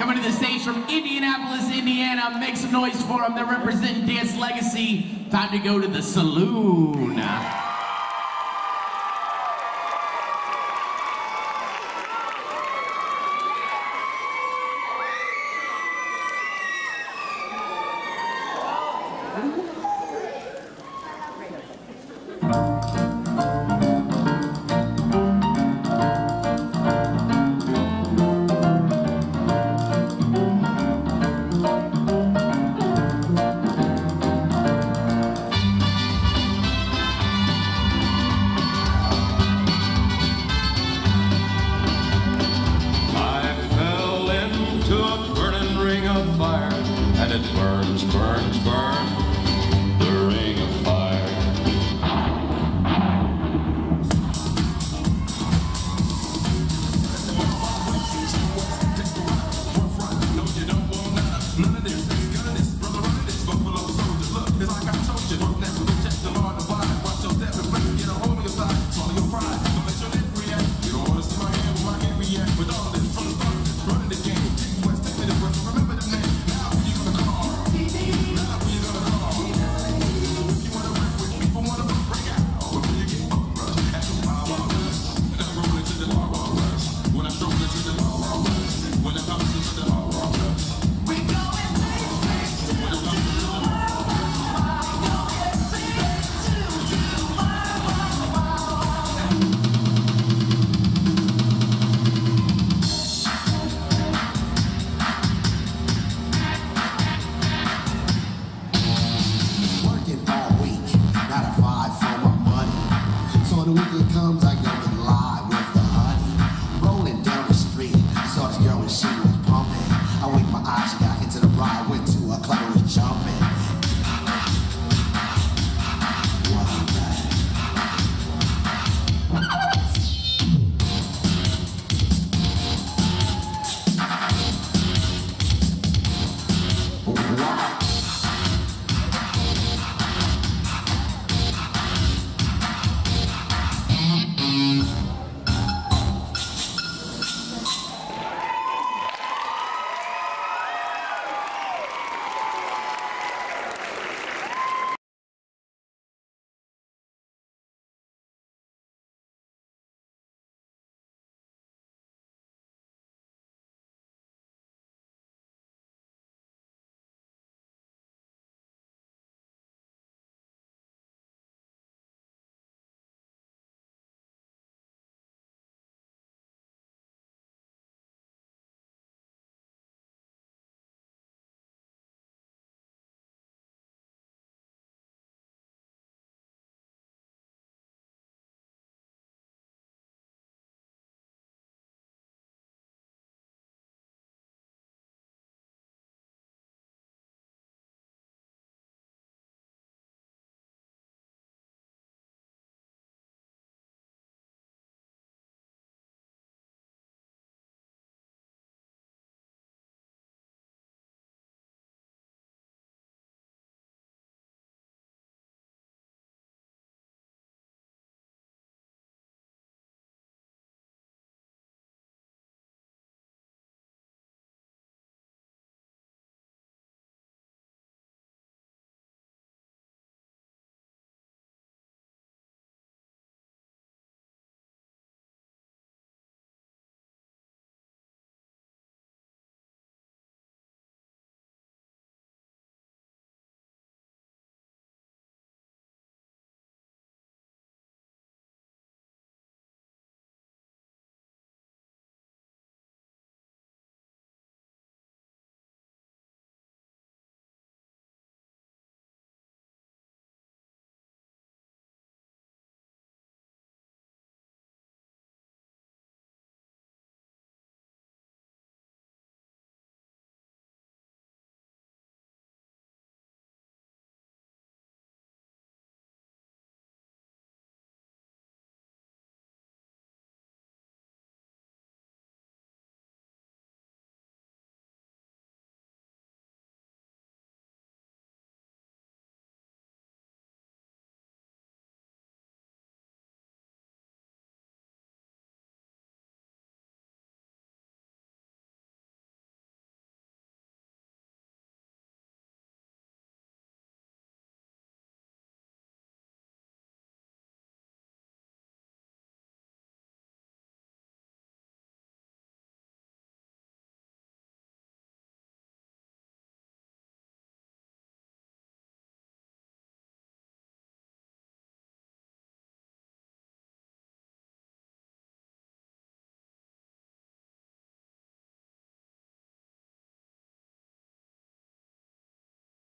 Coming to the stage from Indianapolis, Indiana. Make some noise for them. They're representing Dance Legacy. Time to go to the saloon.